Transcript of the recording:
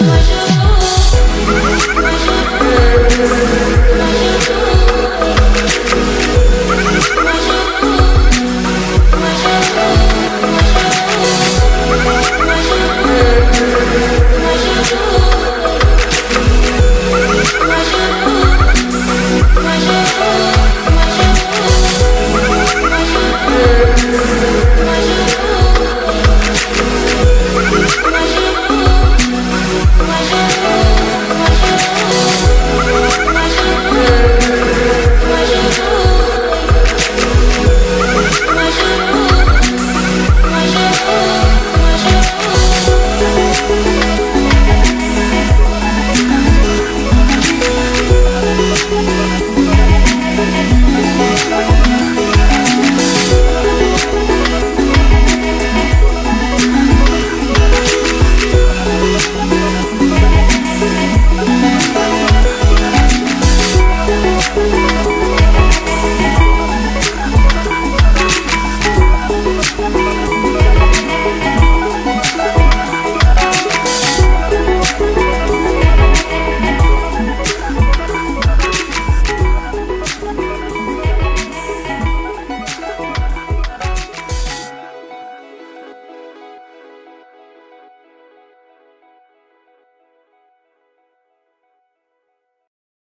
Would you.